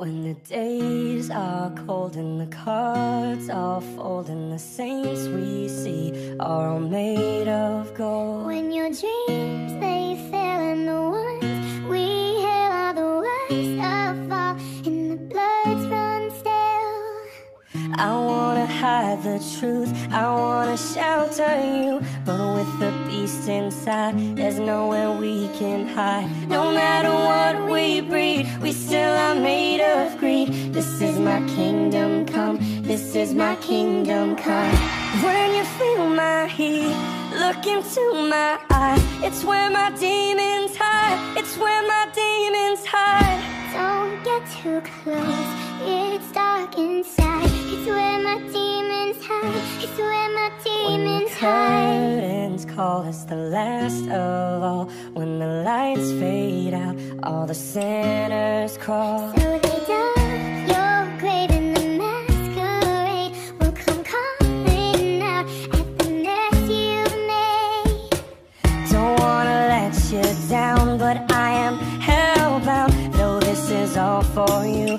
When the days are cold and the cards are fold and the saints we see are all made of gold. When your dreams they fail and the ones we hail are the worst of all, and the bloods run stale. I wanna hide the truth, I wanna shelter you, but with the beast inside, there's nowhere we can hide. No matter what we breed, we still are made of greed. This is my kingdom come, this is my kingdom come. When you feel my heat, look into my eyes. It's where my demons hide, it's where my demons hide. Don't get too close, curtains call us the last of all, when the lights fade out, all the sinners crawl. So they dug your grave in the masquerade will come calling out at the mess you've made. Don't wanna let you down, but I am hellbound. Though this is all for you,